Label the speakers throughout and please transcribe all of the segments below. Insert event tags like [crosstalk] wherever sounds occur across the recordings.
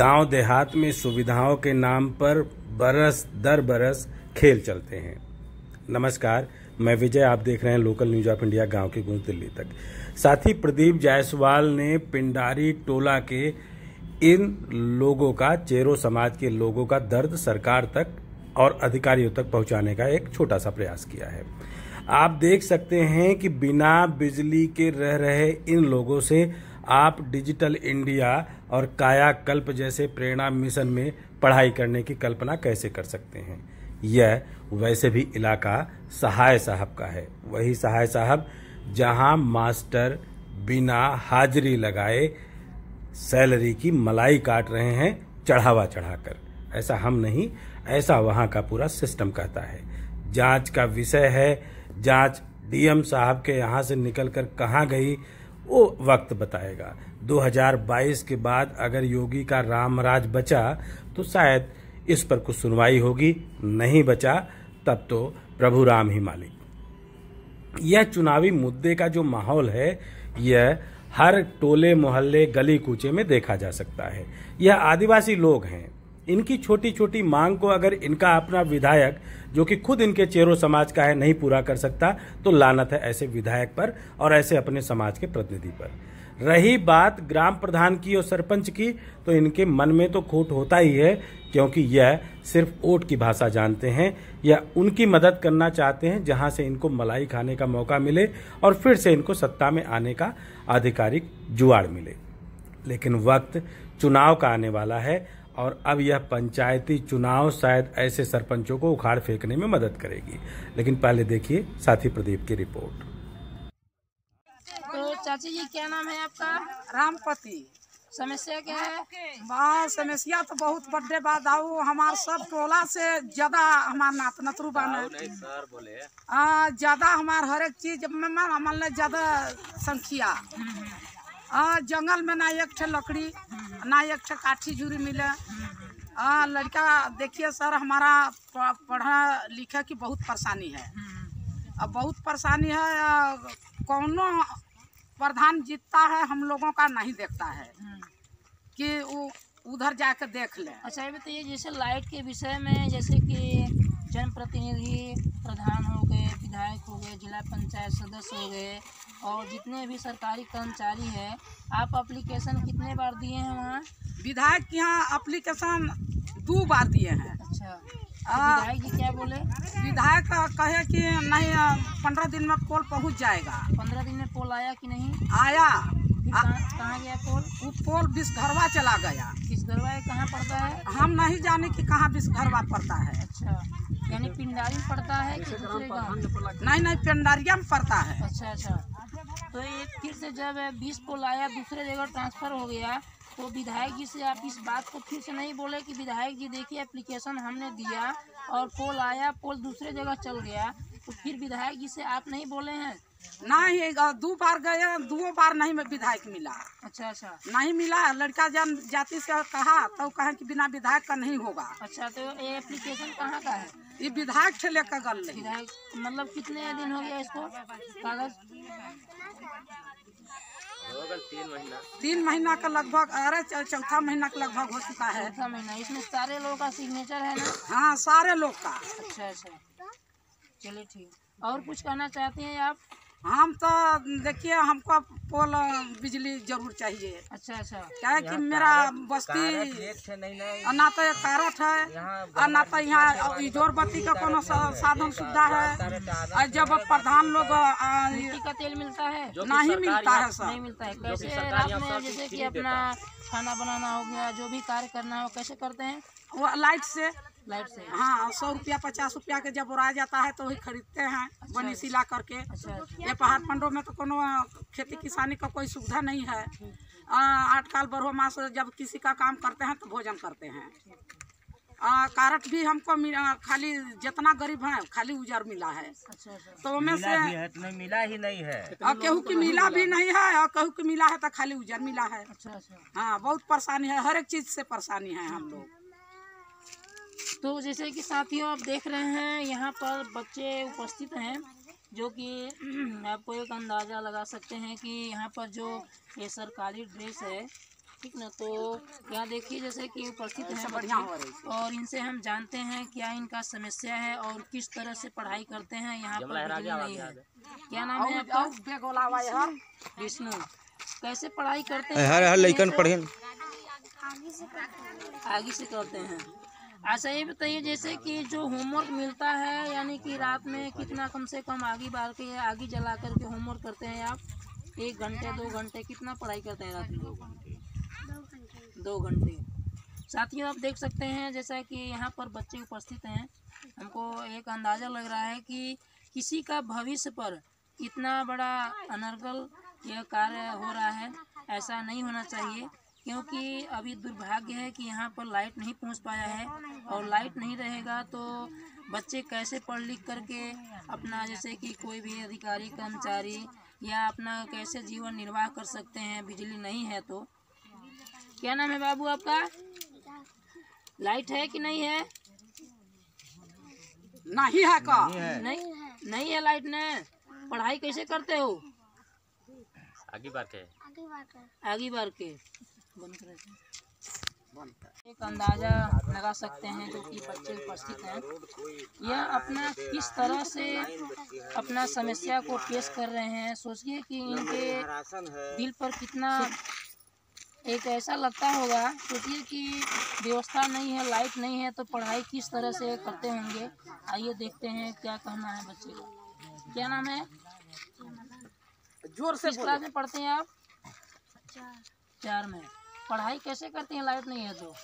Speaker 1: गाँव देहात में सुविधाओं के नाम पर बरस दर बरस खेल चलते हैं। नमस्कार, मैं विजय, आप देख रहे हैं लोकल न्यूज़ ऑफ़ इंडिया, गाँव की गूंज दिल्ली तक। साथ ही प्रदीप जायसवाल ने पिंडारी टोला के इन लोगों का, चेरो समाज के लोगों का दर्द सरकार तक और अधिकारियों तक पहुँचाने का एक छोटा सा प्रयास किया है। आप देख सकते हैं कि बिना बिजली के रह रहे इन लोगों से आप डिजिटल इंडिया और कायाकल्प जैसे प्रेरणा मिशन में पढ़ाई करने की कल्पना कैसे कर सकते हैं? यह वैसे भी इलाका सहाय साहब का है। वही सहाय साहब, जहाँ मास्टर बिना हाजिरी लगाए सैलरी की मलाई काट रहे हैं चढ़ावा चढ़ाकर। ऐसा हम नहीं, ऐसा वहाँ का पूरा सिस्टम कहता है। जाँच का विषय है। जाँच डीएम साहब के यहाँ से निकलकर कहाँ गई? वो वक्त बताएगा। 2022 के बाद अगर योगी का रामराज बचा तो शायद इस पर कुछ सुनवाई होगी। नहीं बचा, तब तो प्रभु राम ही मालिक। यह चुनावी मुद्दे का जो माहौल है, यह हर टोले मोहल्ले गली कूचे में देखा जा सकता है। यह आदिवासी लोग हैं। इनकी छोटी छोटी मांग को अगर इनका अपना विधायक, जो कि खुद इनके चेरो समाज का है, नहीं पूरा कर सकता तो लानत है ऐसे विधायक पर और ऐसे अपने समाज के प्रतिनिधि पर। रही बात ग्राम प्रधान की और सरपंच की तो इनके मन में तो खोट होता ही है, क्योंकि यह सिर्फ़ वोट की भाषा जानते हैं, या उनकी मदद करना चाहते हैं, जहाँ से इनको मलाई खाने का मौका मिले और फिर से इनको सत्ता में आने का आधिकारिक जुआड़ मिले। लेकिन वक्त चुनाव का आने वाला है और अब यह पंचायती चुनाव शायद ऐसे सरपंचों को उखाड़ फेंकने में मदद करेगी। लेकिन पहले देखिए साथी प्रदीप की रिपोर्ट।
Speaker 2: तो चाची जी क्या नाम है आपका?
Speaker 3: रामपति।
Speaker 2: समस्या क्या है?
Speaker 3: बा समस्या तो बहुत बड़े बात आओ हमार सब टोला से ज़्यादा हमार नात नतरू बाने आ, ज़्यादा हमार हर एक चीज़ में में ज़्यादा संख्या। आ, जंगल में ना एक ठे लकड़ी ना एक काठी जूरी मिले। आ, लड़का देखिए सर हमारा पढ़ा लिखा की बहुत परेशानी है। अब बहुत परेशानी है कौनो प्रधान जीतता है हम लोगों का नहीं देखता है। कि वो उधर जाकर देख ले।
Speaker 2: अच्छा ये बताइए जैसे लाइट के विषय में जैसे कि जनप्रतिनिधि प्रधान हो गए विधायक हो गए जिला पंचायत सदस्य हो गए और जितने भी सरकारी कर्मचारी हैं आप अप्लीकेशन कितने बार दिए हैं वहाँ?
Speaker 3: विधायक के यहाँ अप्लीकेशन दो बार दिए हैं।
Speaker 2: अच्छा तो विधायक जी क्या बोले?
Speaker 3: विधायक कहे कि नहीं पंद्रह दिन में पोल पहुँच जाएगा।
Speaker 2: पंद्रह दिन में पोल आया कि नहीं?
Speaker 3: आया।
Speaker 2: कहाँ कहाँ गया पोल
Speaker 3: वो पोल बिस्घरवा चला गया।
Speaker 2: किस गरवा कहाँ पड़ता है?
Speaker 3: हम नहीं जाने कि कहाँ बिस्घरवा पड़ता है।
Speaker 2: अच्छा यानी पिंडारी में पड़ता है कि दूसरे गाँव?
Speaker 3: नहीं नहीं पेंडारिया में पड़ता है।
Speaker 2: अच्छा अच्छा। तो ये फिर से जब बीस पोल आया दूसरे जगह ट्रांसफ़र हो गया तो विधायक जी से आप इस बात को फिर से नहीं बोले कि विधायक जी देखिए एप्लीकेशन हमने दिया और पोल आया पोल दूसरे जगह चल गया तो फिर विधायक जी से आप नहीं बोले हैं?
Speaker 3: नहीं अ, दो बार गए दो बार नहीं में विधायक मिला।
Speaker 2: अच्छा अच्छा।
Speaker 3: नहीं मिला लड़का जन जाति से कहा तो कहे कि बिना विधायक का नहीं होगा।
Speaker 2: अच्छा तो ये एप्लीकेशन कहाँ का है?
Speaker 3: ये विधायक ठे लेकर गल
Speaker 2: विधायक मतलब कितने दिन हो गया इसको? कागज़?
Speaker 3: तीन महीना का लगभग अरे चौथा महीना का लगभग हो चुका है।
Speaker 2: चौथा महीना इसमें सारे लोगों का सिग्नेचर है ना?
Speaker 3: हाँ सारे लोग का।
Speaker 2: अच्छा अच्छा। चलिए ठीक। और कुछ कहना चाहते हैं आप?
Speaker 3: हम तो देखिए हमको पोल बिजली ज़रूर चाहिए।
Speaker 2: अच्छा अच्छा।
Speaker 3: क्या है कि मेरा बस्ती और ना तो कारट है और ना तो यहाँ इजोर बत्ती का कोनो साधन सुविधा है। और जब प्रधान लोग
Speaker 2: का तेल मिलता है?
Speaker 3: नहीं मिलता है सर।
Speaker 2: नहीं मिलता है। कैसे रात में जैसे कि अपना खाना बनाना हो गया जो भी कार्य करना हो कैसे करते हैं?
Speaker 3: वो लाइट से हाँ सौ रुपया पचास रुपया के जब उड़ाया जाता है तो वही खरीदते हैं बनी सिला करके।
Speaker 2: अच्छा अच्छा।
Speaker 3: ये पहाड़ पंडों में तो कोनो खेती किसानी का कोई सुविधा नहीं है। आठ काल बरहो मास जब किसी का काम करते हैं तो भोजन करते हैं। आ, कारट भी हमको खाली जितना गरीब है खाली उजर मिला है।
Speaker 2: अच्छा अच्छा।
Speaker 3: तो उनमें से
Speaker 4: है मिला ही नहीं है।
Speaker 3: और केहू की मिला भी नहीं है और केहू की मिला है तो खाली उजर मिला है।
Speaker 2: अच्छा अच्छा।
Speaker 3: हाँ बहुत परेशानी है हर एक चीज़ से परेशानी है हम लोग।
Speaker 2: तो जैसे कि साथियों आप देख रहे हैं यहाँ पर बच्चे उपस्थित हैं जो कि [clears throat] आपको एक अंदाज़ा लगा सकते हैं कि यहाँ पर जो ये सरकारी ड्रेस है ठीक ना? तो यहाँ देखिए जैसे कि उपस्थित हैं
Speaker 3: बढ़िया हो रही
Speaker 2: और इनसे हम जानते हैं क्या इनका समस्या है और किस तरह से पढ़ाई करते हैं यहाँ पर नहीं है। क्या नाम है आपका? विष्णु। कैसे पढ़ाई करते हैं
Speaker 5: हर हर लइकन पढ़े
Speaker 2: आगे से करते हैं। अच्छा ये बताइए जैसे कि जो होमवर्क मिलता है यानी कि रात में कितना कम से कम आगे बार के आगे जला करके होमवर्क करते हैं आप? एक घंटे दो घंटे कितना पढ़ाई करते हैं रात में? दो घंटे। दो घंटे। साथियों आप देख सकते हैं जैसा कि यहाँ पर बच्चे उपस्थित हैं हमको एक अंदाज़ा लग रहा है कि किसी का भविष्य पर इतना बड़ा अनर्गल यह कार्य हो रहा है ऐसा नहीं होना चाहिए। क्योंकि अभी दुर्भाग्य है कि यहाँ पर लाइट नहीं पहुँच पाया है और लाइट नहीं रहेगा तो बच्चे कैसे पढ़ लिख करके अपना जैसे कि कोई भी अधिकारी कर्मचारी या अपना कैसे जीवन निर्वाह कर सकते हैं? बिजली नहीं है तो। क्या नाम है बाबू आपका? लाइट है कि नहीं है?
Speaker 3: नहीं है का?
Speaker 2: नहीं नहीं है लाइट ने? पढ़ाई कैसे करते हो?
Speaker 4: आगे बार के।
Speaker 2: आगे बार के। एक अंदाज़ा लगा सकते हैं जो कि बच्चे उपस्थित हैं। यह अपना किस तरह से अपना समस्या को पेश कर रहे हैं सोचिए कि इनके दिल पर कितना एक ऐसा लगता होगा। सोचिए कि व्यवस्था नहीं है लाइट नहीं है तो पढ़ाई किस तरह से करते होंगे। आइए देखते हैं क्या कहना है बच्चे का। क्या नाम है?
Speaker 3: ज़ोर से
Speaker 2: क्लास में पढ़ते हैं आप? चार में। पढ़ाई कैसे करते हैं? लाइट नहीं है तो।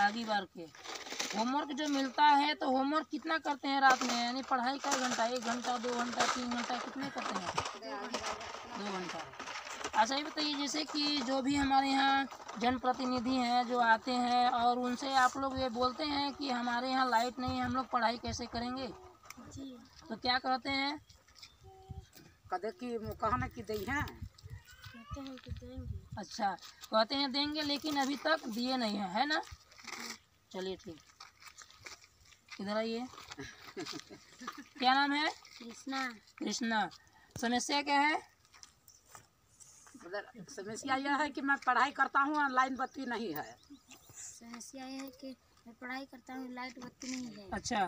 Speaker 2: आगे बार के होमवर्क जो मिलता है तो होमवर्क कितना करते हैं रात में? यानी पढ़ाई का घंटा एक घंटा दो घंटा तीन घंटा कितने करते हैं? दो घंटा। अच्छा ये बताइए जैसे कि जो भी हमारे यहाँ जनप्रतिनिधि हैं जो आते हैं और उनसे आप लोग ये बोलते हैं कि हमारे यहाँ लाइट नहीं है हम लोग पढ़ाई कैसे करेंगे? तो क्या कहते हैं?
Speaker 3: कदे की कहना की दी है?
Speaker 2: अच्छा कहते हैं देंगे लेकिन अभी तक दिए नहीं है है ना? चलिए ठीक। इधर आइए। क्या नाम है?
Speaker 6: कृष्णा।
Speaker 2: कृष्णा। समस्या क्या है?
Speaker 3: समस्या यह है कि मैं पढ़ाई करता हूँ और लाइन बत्ती नहीं है।
Speaker 6: समस्या यह है कि मैं पढ़ाई करता हूँ लाइट बत्ती नहीं है।
Speaker 2: अच्छा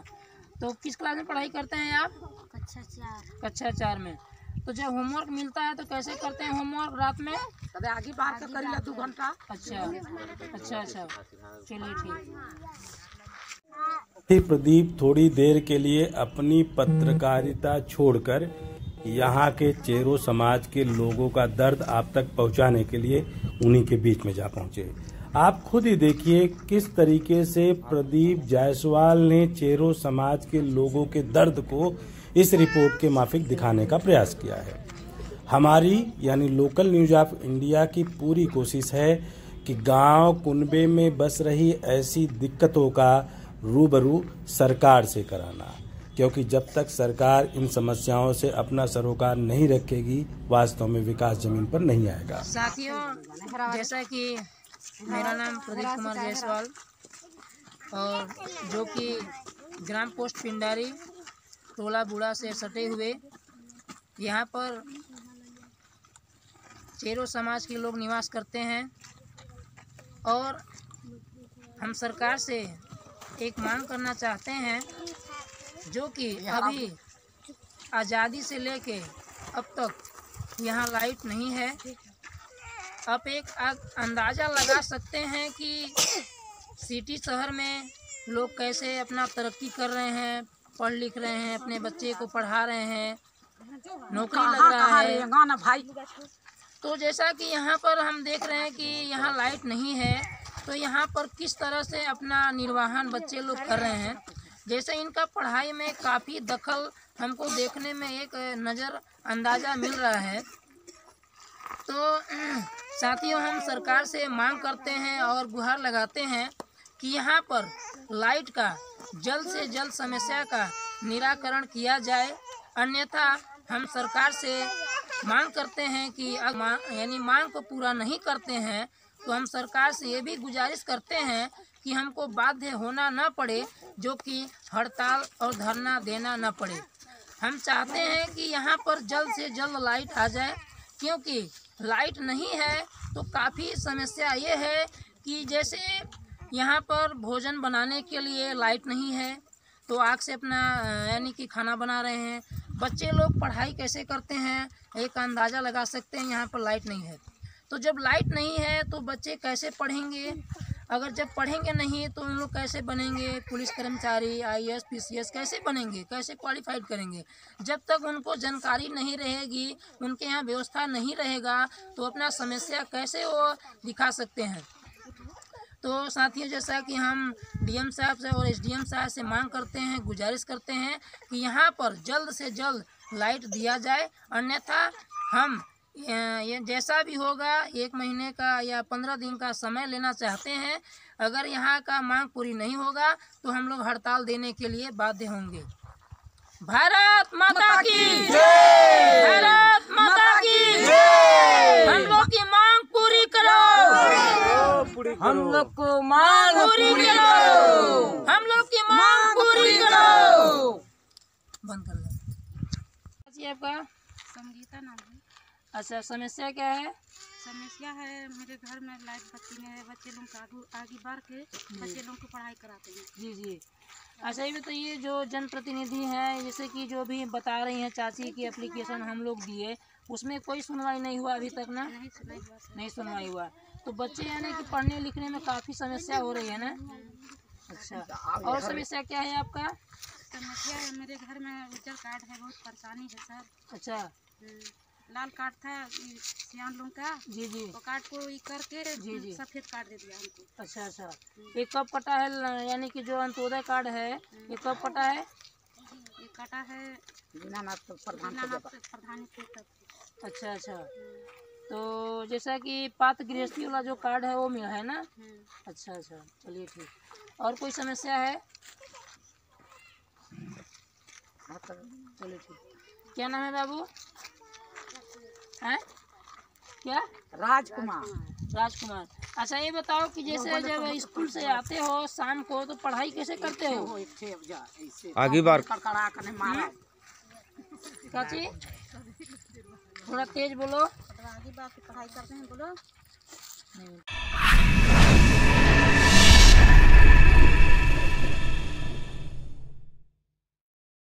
Speaker 2: तो किस क्लास में पढ़ाई करते हैं आप?
Speaker 6: कक्षा चार।
Speaker 2: कक्षा चार में। तो जब होमवर्क मिलता है तो कैसे करते हैं होमवर्क रात में?
Speaker 3: कदे आगे बाहर के करी ले दू घंटा।
Speaker 2: अच्छा अच्छा अच्छा। चलिए ठीक।
Speaker 1: प्रदीप थोड़ी देर के लिए अपनी पत्रकारिता छोड़कर यहाँ के चेरो समाज के लोगों का दर्द आप तक पहुँचाने के लिए उन्हीं के बीच में जा पहुँचे। आप खुद ही देखिए किस तरीके से प्रदीप जायसवाल ने चेरो समाज के लोगों के दर्द को इस रिपोर्ट के माफिक दिखाने का प्रयास किया है। हमारी, यानी लोकल न्यूज़ ऑफ़ इंडिया की पूरी कोशिश है कि गाँव कुनबे में बस रही ऐसी दिक्कतों का रूबरू सरकार से कराना, क्योंकि जब तक सरकार इन समस्याओं से अपना सरोकार नहीं रखेगी, वास्तव में विकास ज़मीन पर नहीं आएगा।
Speaker 2: साथियों, जैसा कि मेरा नाम प्रदीप कुमार जायसवाल और जो कि ग्राम पोस्ट पिंडारी टोला बूढ़ा से सटे हुए। यहाँ पर चेरो समाज के लोग निवास करते हैं और हम सरकार से एक मांग करना चाहते हैं जो कि अभी आज़ादी से लेके अब तक यहाँ लाइट नहीं है। आप एक अंदाज़ा लगा सकते हैं कि सिटी शहर में लोग कैसे अपना तरक्की कर रहे हैं पढ़ लिख रहे हैं अपने बच्चे को पढ़ा रहे हैं। नौकरी लग रहा है।
Speaker 3: रहेगा ना भाई।
Speaker 2: तो जैसा कि यहाँ पर हम देख रहे हैं कि यहाँ लाइट नहीं है तो यहाँ पर किस तरह से अपना निर्वाहन बच्चे लोग कर रहे हैं। जैसे इनका पढ़ाई में काफ़ी दखल हमको देखने में एक नज़र अंदाज़ा मिल रहा है। तो साथियों हम सरकार से मांग करते हैं और गुहार लगाते हैं कि यहाँ पर लाइट का जल्द से जल्द समस्या का निराकरण किया जाए। अन्यथा हम सरकार से मांग करते हैं कि यानी मांग को पूरा नहीं करते हैं तो हम सरकार से ये भी गुजारिश करते हैं कि हमको बाध्य होना न पड़े, जो कि हड़ताल और धरना देना न पड़े। हम चाहते हैं कि यहाँ पर जल्द से जल्द लाइट आ जाए, क्योंकि लाइट नहीं है तो काफ़ी समस्या ये है कि जैसे यहाँ पर भोजन बनाने के लिए लाइट नहीं है तो आग से अपना यानी कि खाना बना रहे हैं। बच्चे लोग पढ़ाई कैसे करते हैं, एक अंदाज़ा लगा सकते हैं, यहाँ पर लाइट नहीं है। तो जब लाइट नहीं है तो बच्चे कैसे पढ़ेंगे? अगर जब पढ़ेंगे नहीं तो उन लोग कैसे बनेंगे? पुलिस कर्मचारी I S P C S कैसे बनेंगे? कैसे क्वालिफाइड करेंगे? जब तक उनको जानकारी नहीं रहेगी, उनके यहाँ व्यवस्था नहीं रहेगा तो अपना समस्या कैसे वो दिखा सकते हैं? तो साथियों जैसा कि हम डीएम साहब से और एसडीएम साहब से मांग करते हैं गुजारिश करते हैं कि यहाँ पर जल्द से जल्द लाइट दिया जाए। अन्यथा हम ये जैसा भी होगा एक महीने का या पंद्रह दिन का समय लेना चाहते हैं। अगर यहाँ का मांग पूरी नहीं होगा तो हम लोग हड़ताल देने के लिए बाध्य होंगे। भारत माता की भारत माता की हम लोग की मांग पूरी करो!
Speaker 3: हम लोग को मांग
Speaker 2: पूरी करो। हम लोग की मांग पूरी करो। बंद कर दो। जी आपका
Speaker 6: संगीता नाम है।
Speaker 2: अच्छा समस्या क्या है?
Speaker 6: समस्या है मेरे घर में लाइट बत्ती नहीं है बच्चे लोग का आगे बढ़ के बच्चे लोग को पढ़ाई कराते हैं।
Speaker 2: जी जी। अच्छा ये बताइए जो जनप्रतिनिधि हैं जैसे कि जो भी बता रही हैं चाची की एप्लीकेशन हम लोग दिए उसमें कोई सुनवाई नहीं हुआ अभी तक ना?
Speaker 6: नहीं सुनाई हुआ
Speaker 2: नहीं सुनवाई हुआ। तो बच्चे यानी कि पढ़ने लिखने में काफ़ी समस्या हो रही है ना? अच्छा। और समस्या क्या है आपका?
Speaker 6: समस्या है मेरे घर में उज्जर कार्ड है बहुत परेशानी है सर।
Speaker 2: अच्छा।
Speaker 6: हम्म, लाल कार्ड था सियान लोग का।
Speaker 2: जी जी।
Speaker 6: वो कार्ड को ई करके
Speaker 2: जी, जी।
Speaker 6: सफ़ेद कार्ड दे दिया हमको।
Speaker 2: अच्छा अच्छा। ये कब कटा है यानी कि जो अंत्योदय कार्ड है ये कब कटा है?
Speaker 6: ये काटा है
Speaker 3: प्रधान।
Speaker 6: प्रधान।
Speaker 2: अच्छा अच्छा। तो जैसा कि पात्र गृहस्थी वाला जो कार्ड है वो मिला है ना?
Speaker 6: हम्म,
Speaker 2: अच्छा अच्छा चलिए ठीक। और कोई समस्या है? चलिए ठीक। क्या नाम है बाबू? हैं? क्या?
Speaker 3: राजकुमार।
Speaker 2: राजकुमार। अच्छा ये बताओ कि जैसे जब स्कूल से आते हो शाम को तो पढ़ाई कैसे करते हो?
Speaker 1: आगे बार।
Speaker 3: कड़कड़ा कर मारा।
Speaker 2: थोड़ा तेज बोलो।
Speaker 6: तो आगे बात की पढ़ाई करते हैं बोलो